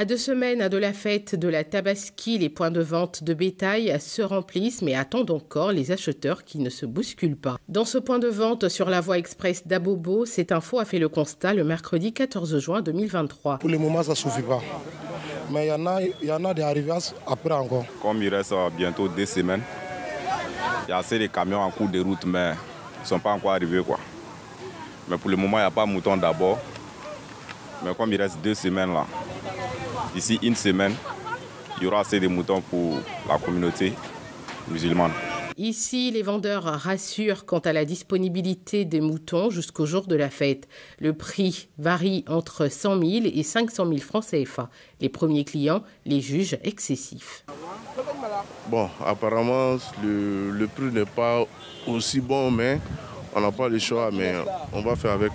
À deux semaines de la fête de la Tabaski, les points de vente de bétail se remplissent, mais attendent encore les acheteurs qui ne se bousculent pas. Dans ce point de vente sur la voie express d'Abobo, cette info a fait le constat le mercredi 14 juin 2023. Pour le moment, ça ne suffit pas. Mais il y en a, il y en a des arrivées après encore. Comme il reste bientôt deux semaines, il y a assez de camions en cours de route, mais ils ne sont pas encore arrivés. Quoi. Mais pour le moment, il n'y a pas de mouton d'abord. Mais comme il reste deux semaines là, d'ici une semaine, il y aura assez de moutons pour la communauté musulmane. Ici, les vendeurs rassurent quant à la disponibilité des moutons jusqu'au jour de la fête. Le prix varie entre 100 000 et 500 000 francs CFA. Les premiers clients les jugent excessifs. Bon, apparemment, le, le prix n'est pas aussi bon, mais on n'a pas le choix, mais on va faire avec.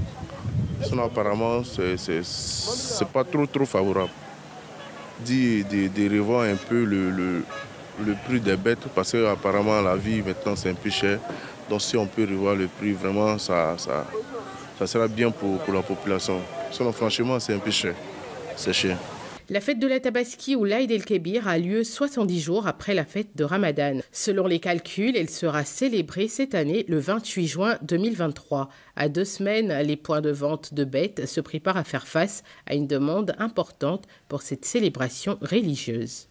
Sinon, apparemment, c'est pas trop, trop favorable. Dit de, revoir un peu le, prix des bêtes, parce qu'apparemment, la vie maintenant, c'est un peu cher. Donc, si on peut revoir le prix, vraiment, ça sera bien pour, pour la population. Sinon, franchement, c'est un peu cher. C'est cher. La fête de la Tabaski ou l'Aïd el-Kébir a lieu 70 jours après la fête de Ramadan. Selon les calculs, elle sera célébrée cette année le 28 juin 2023. À deux semaines, les points de vente de bêtes se préparent à faire face à une demande importante pour cette célébration religieuse.